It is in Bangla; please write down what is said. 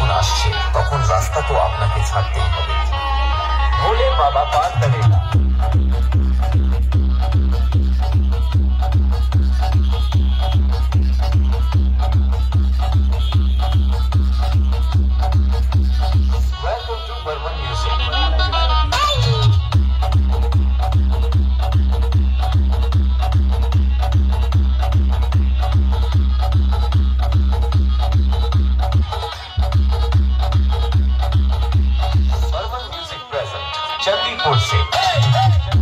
যখন আসছে তখন রাস্তা তো আপনাকে ছাড়তেই হবে। ভোলে বাবা পার चंदीपुर से।